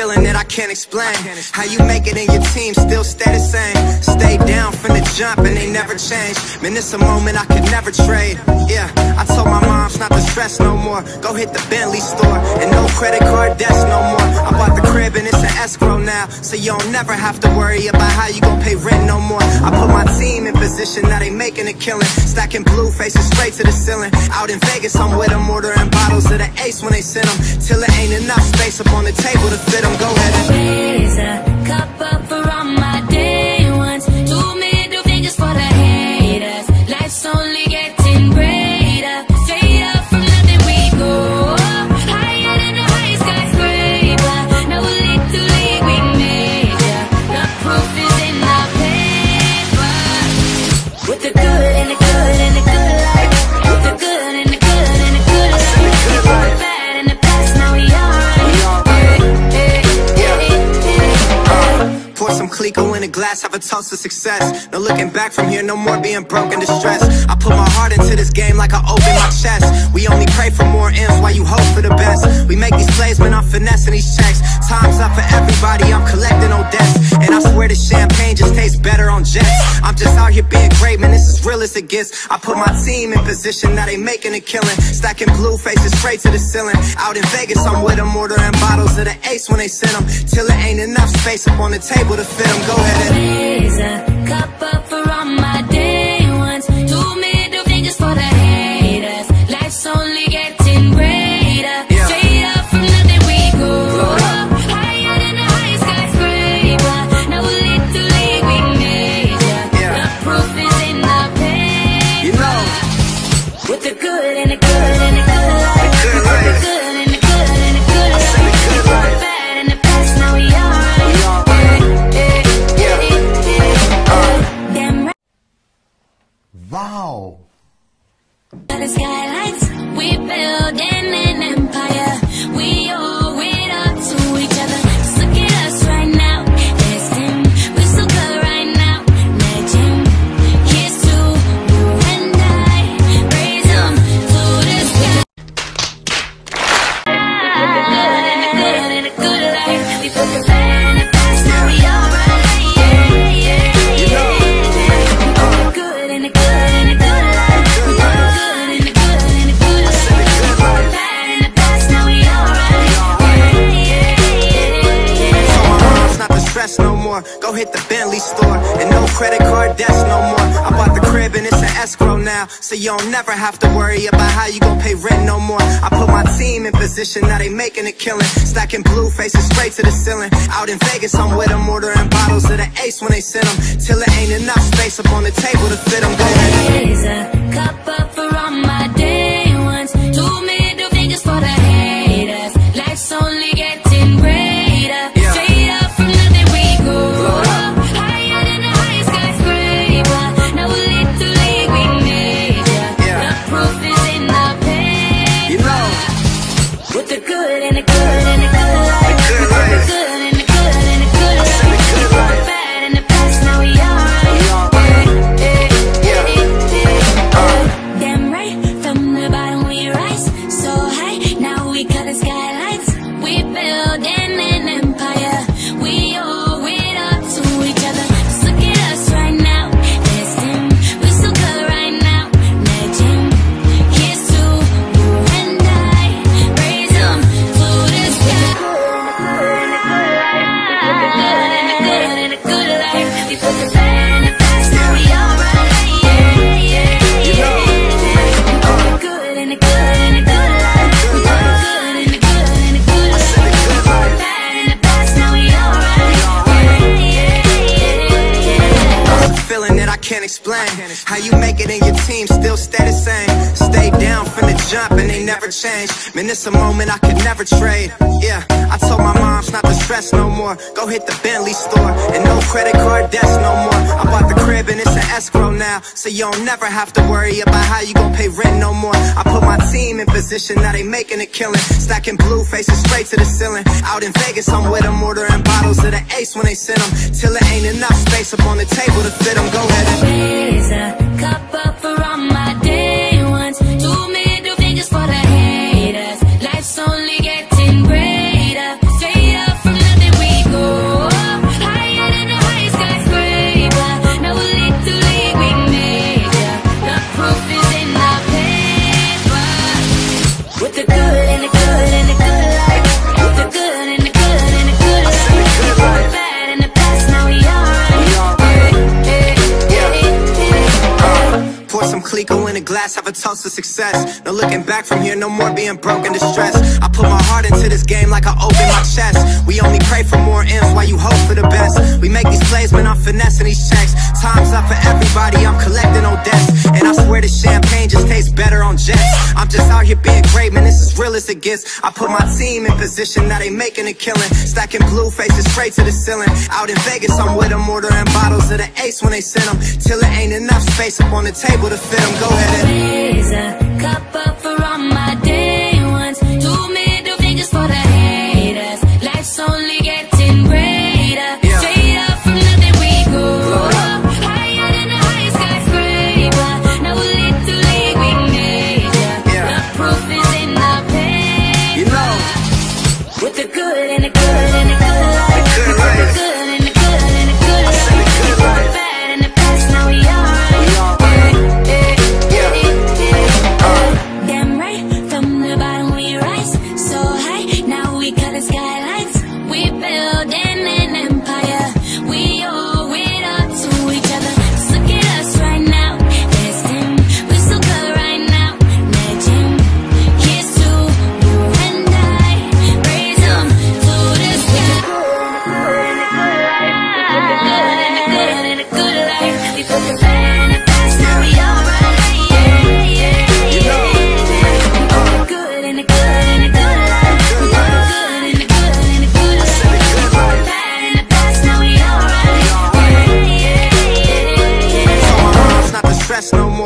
feeling that I can't explain. How you make it in your team still stay the same. Stay down from the jump and they never change. Man, it's a moment I could never trade. Yeah, I told my moms not to stress no more. Go hit the Bentley store and no credit card debts no more. I bought the crib and it's an escrow now, so you don't never have to worry about how you gon' pay rent no more. I put my team in position, now they making a killing. Stacking blue faces straight to the ceiling. Out in Vegas, I'm with them, ordering bottles of the ace when they send them. Till it ain't enough space up on the table to fit them. Go ahead. And Raise a cup up Clico in a toast to success. No looking back from here, no more being broke and distressed. I put my heart into this game like I open my chest. We only pray for more M's while you hope for the best. We make these plays when I'm finessing these checks. Time's up for everybody, I'm collecting on debts. And I swear this champagne just tastes better on jets. I'm just out here being great, man, this is real as it gets. I put my team in position, now they making a killing. Stacking blue faces straight to the ceiling. Out in Vegas, I'm with them, ordering bottles of the ace when they send them. Till it ain't enough space up on the table to fit them. Go ahead and Raise a cup up Go hit the Bentley store and no credit card debts no more. I bought the crib and it's an escrow now, so you don't never have to worry about how you gon' pay rent no more. I put my team in position, now they making a killing. Stacking blue faces straight to the ceiling. Out in Vegas, I'm with them, ordering bottles of the ace when they send them. Till it ain't enough space up on the table to fit them. Go ahead cup up for all my explain. How you make it in your team still stay the same. Stay down from the jump and they never change. Man, it's a moment I could never trade. Yeah, I told my moms not to stress no more. Go hit the Bentley store and no credit card debts no more. Crib and it's an escrow now, so you don't never have to worry about how you gon' pay rent no more. I put my team in position, now they making a killing. Stacking blue faces straight to the ceiling. Out in Vegas, I'm with them, ordering bottles of the ace when they send them. Till it ain't enough space up on the table to fit them. Go ahead and glass, have a toast to success. No looking back from here, no more being broken, distressed. I put my heart into this game like I open my chest. We only pray for more M's while you hope for the best. We make these when I'm finessing these checks. Time's up for everybody, I'm collecting on debts. And I swear this champagne just tastes better on jets. I'm just out here being great, man, this is real as it gets. I put my team in position, now they making a killing. Stacking blue faces straight to the ceiling. Out in Vegas, I'm with them, ordering bottles of the ace when they send them. Till it ain't enough space up on the table to fit them. Go ahead and. Cup up for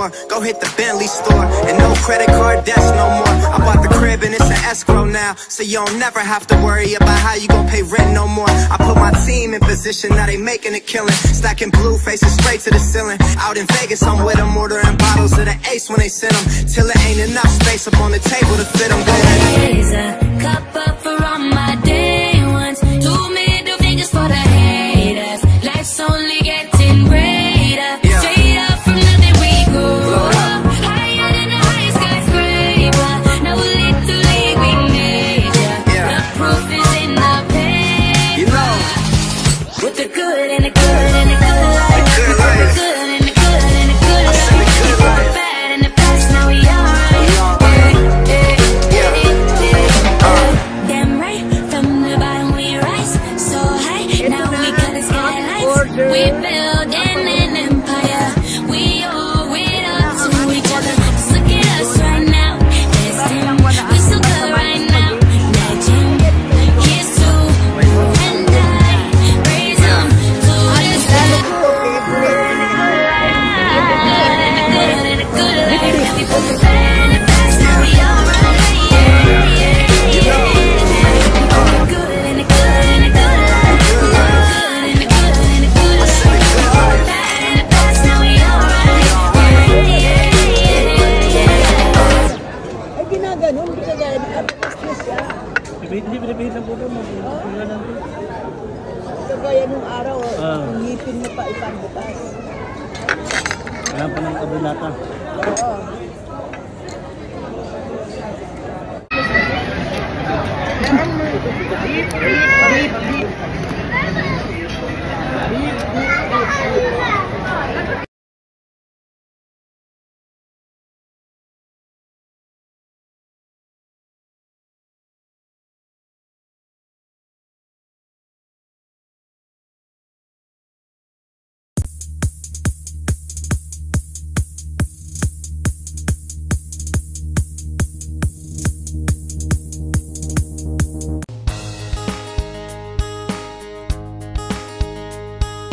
more. Go hit the Bentley store and no credit card debts no more. I bought the crib and it's an escrow now, so you don't never have to worry about how you gon' pay rent no more. I put my team in position, now they making a killing. Stacking blue faces straight to the ceiling. Out in Vegas, I'm with them, ordering bottles of the ace when they send them. Till it ain't enough space up on the table to fit them. Go ahead. A cup up for all my skylights. We ata. Beep, beep, beep, beep.